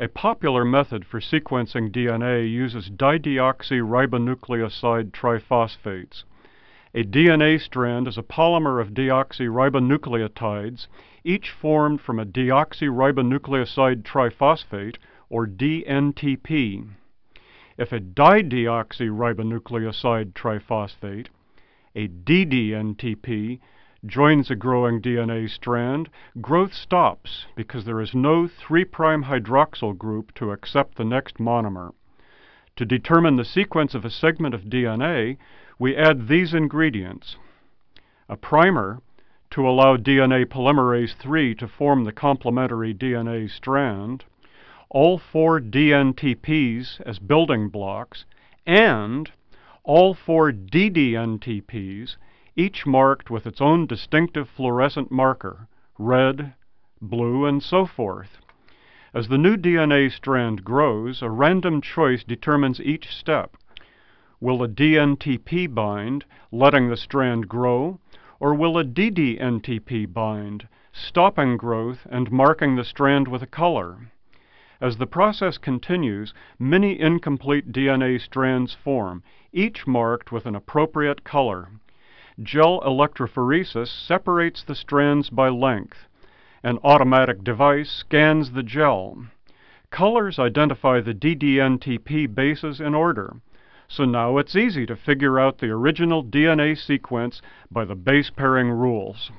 A popular method for sequencing DNA uses dideoxyribonucleoside triphosphates. A DNA strand is a polymer of deoxyribonucleotides, each formed from a deoxyribonucleoside triphosphate, or DNTP. If a dideoxyribonucleoside triphosphate, a DDNTP, joins a growing DNA strand, growth stops because there is no 3' hydroxyl group to accept the next monomer. To determine the sequence of a segment of DNA, we add these ingredients. A primer to allow DNA polymerase III to form the complementary DNA strand, all four DNTPs as building blocks, and all four DDNTPs each marked with its own distinctive fluorescent marker, red, blue, and so forth. As the new DNA strand grows, a random choice determines each step. Will a DNTP bind, letting the strand grow, or will a DDNTP bind, stopping growth and marking the strand with a color? As the process continues, many incomplete DNA strands form, each marked with an appropriate color. Gel electrophoresis separates the strands by length. An automatic device scans the gel. Colors identify the DDNTP bases in order. So now it's easy to figure out the original DNA sequence by the base pairing rules.